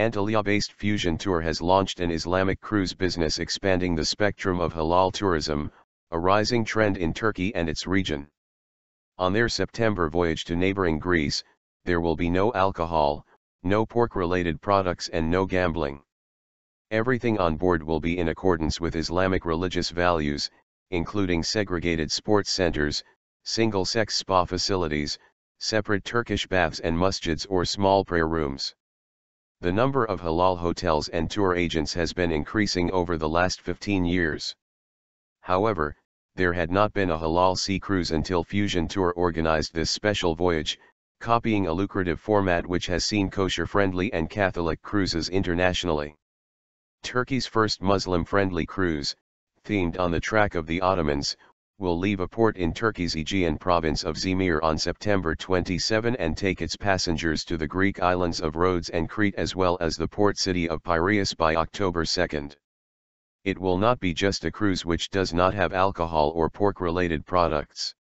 Antalya-based Fusion Tour has launched an Islamic cruise business expanding the spectrum of halal tourism, a rising trend in Turkey and its region. On their September voyage to neighboring Greece, there will be no alcohol, no pork-related products and no gambling. Everything on board will be in accordance with Islamic religious values, including segregated sports centers, single-sex spa facilities, separate Turkish baths and masjids or small prayer rooms. The number of halal hotels and tour agents has been increasing over the last 15 years. However, there had not been a halal sea cruise until Fusion Tour organized this special voyage, copying a lucrative format which has seen kosher-friendly and Catholic cruises internationally. Turkey's first Muslim-friendly cruise, themed on the track of the Ottomans, will leave a port in Turkey's Aegean province of Izmir on September 27 and take its passengers to the Greek islands of Rhodes and Crete as well as the port city of Piraeus by October 2. It will not be just a cruise which does not have alcohol or pork-related products.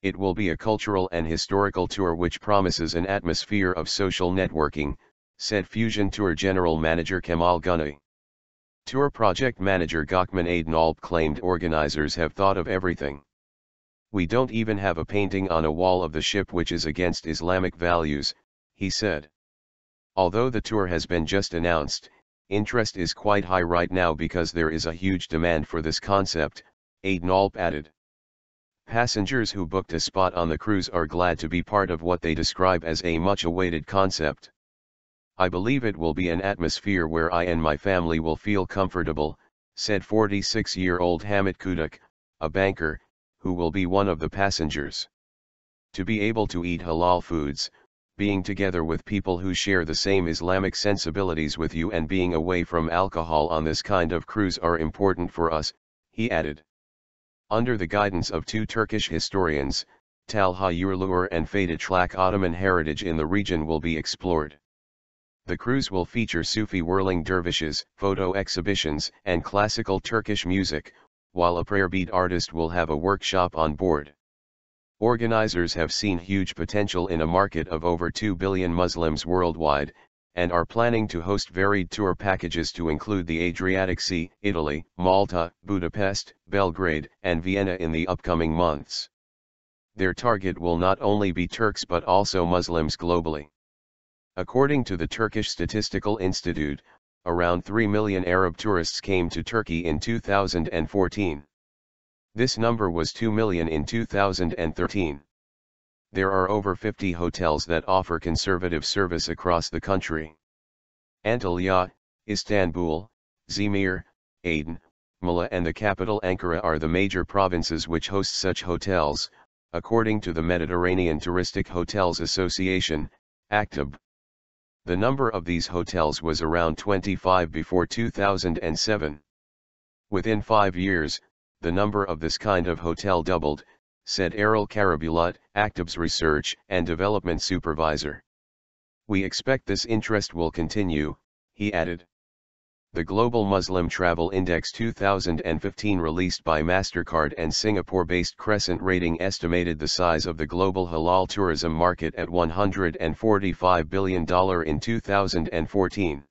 It will be a cultural and historical tour which promises an atmosphere of social networking, said Fusion Tour General Manager Kemal Günay. Tour project manager Gökmen Aydınalp claimed organizers have thought of everything. We don't even have a painting on a wall of the ship which is against Islamic values, he said. Although the tour has been just announced, interest is quite high right now because there is a huge demand for this concept, Aydınalp added. Passengers who booked a spot on the cruise are glad to be part of what they describe as a much-awaited concept. I believe it will be an atmosphere where I and my family will feel comfortable, said 46-year-old Hamit Kudak, a banker, who will be one of the passengers. To be able to eat halal foods, being together with people who share the same Islamic sensibilities with you and being away from alcohol on this kind of cruise are important for us, he added. Under the guidance of two Turkish historians, Talha Yurluer and Fethullah Ottoman heritage in the region will be explored. The cruise will feature Sufi whirling dervishes, photo exhibitions, and classical Turkish music, while a prayer bead artist will have a workshop on board. Organizers have seen huge potential in a market of over 2 billion Muslims worldwide, and are planning to host varied tour packages to include the Adriatic Sea, Italy, Malta, Budapest, Belgrade, and Vienna in the upcoming months. Their target will not only be Turks but also Muslims globally. According to the Turkish Statistical Institute, around 3 million Arab tourists came to Turkey in 2014. This number was 2 million in 2013. There are over 50 hotels that offer conservative service across the country. Antalya, Istanbul, Izmir, Aydin, Muğla and the capital Ankara are the major provinces which host such hotels, according to the Mediterranean Touristic Hotels Association, AKTOB. The number of these hotels was around 25 before 2007. Within five years, the number of this kind of hotel doubled, said Erol Karabulut, AKTOB's research and development supervisor. We expect this interest will continue, he added. The Global Muslim Travel Index 2015 released by MasterCard and Singapore-based Crescent Rating estimated the size of the global halal tourism market at $145 billion in 2014.